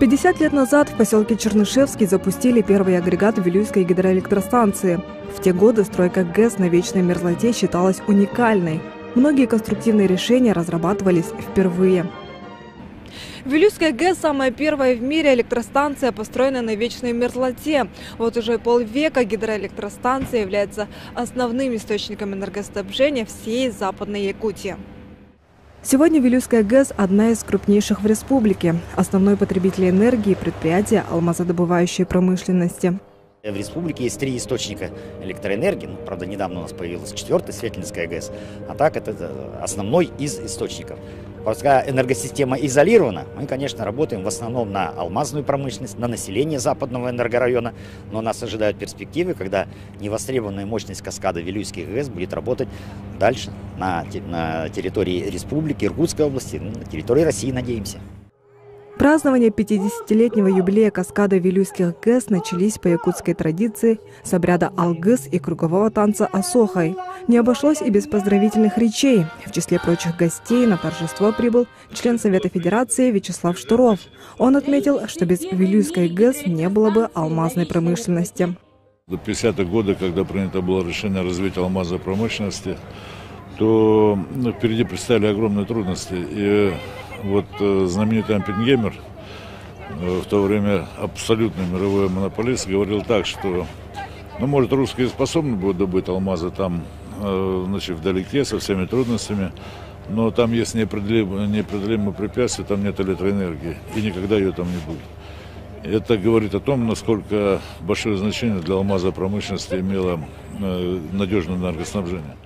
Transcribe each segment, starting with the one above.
50 лет назад в поселке Чернышевский запустили первый агрегат Вилюйской гидроэлектростанции. В те годы стройка ГЭС на вечной мерзлоте считалась уникальной. Многие конструктивные решения разрабатывались впервые. Вилюйская ГЭС – самая первая в мире электростанция, построенная на вечной мерзлоте. Вот уже полвека гидроэлектростанция является основным источником энергоснабжения всей Западной Якутии. Сегодня Вилюйская ГЭС – одна из крупнейших в республике. Основной потребитель энергии – предприятие алмазодобывающей промышленности. В республике есть три источника электроэнергии. Ну, правда, недавно у нас появилась четвертая Светлинская ГЭС. А так это основной из источников. Пока энергосистема изолирована, мы, конечно, работаем в основном на алмазную промышленность, на население западного энергорайона. Но нас ожидают перспективы, когда невостребованная мощность каскада Вилюйских ГЭС будет работать дальше на, на территории республики, Иркутской области, на территории России, надеемся. Празднования 50-летнего юбилея каскада Вилюйских ГЭС начались по якутской традиции с обряда Алгыс и кругового танца Асохай. Не обошлось и без поздравительных речей. В числе прочих гостей на торжество прибыл член Совета Федерации Вячеслав Штуров. Он отметил, что без Вилюйской ГЭС не было бы алмазной промышленности. До 50-х годов, когда принято было решение развить алмазной промышленности, то ну, впереди предстояли огромные трудности. И вот э, знаменитый Ампенгеймер, э, в то время абсолютно мировой монополист, говорил так, что, ну, может, русские способны будут добыть алмазы там, э, значит, вдалеке, со всеми трудностями, но там есть непреодолимые, непреодолимые препятствия, там нет электроэнергии, и никогда ее там не будет. Это говорит о том, насколько большое значение для алмаза промышленности имело надежное энергоснабжение.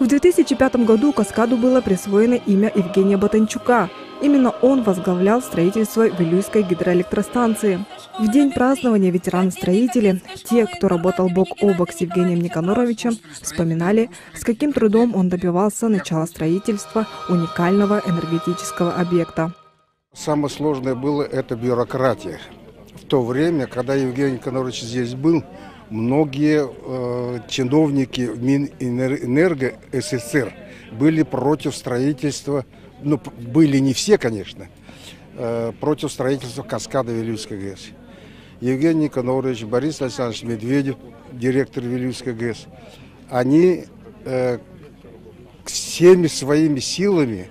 В 2005 году каскаду было присвоено имя Евгения Ботанчука. Именно он возглавлял строительство Вилюйской гидроэлектростанции. В день празднования ветераны-строители, те, кто работал бок о бок с Евгением Никаноровичем, вспоминали, с каким трудом он добивался начала строительства уникального энергетического объекта. Самое сложное было это бюрократия. В то время, когда Евгений Никанорович здесь был, многие э, чиновники Минэнерго СССР были против строительства, ну, были не все, конечно, э, против строительства каскада Вилюйской ГЭС. Евгений Никонорович, Борис Александрович Медведев, директор Вилюйской ГЭС, они э, всеми своими силами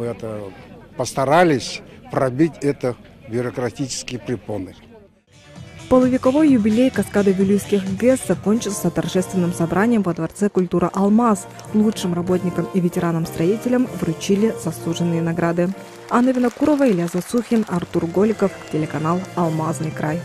это, постарались пробить это бюрократические препоны. Полувековой юбилей каскада Вилюйских ГЭС закончился торжественным собранием во Дворце культуры «Алмаз». Лучшим работникам и ветеранам-строителям вручили заслуженные награды. Анна Винокурова, Илья Засухин, Артур Голиков, телеканал «Алмазный край».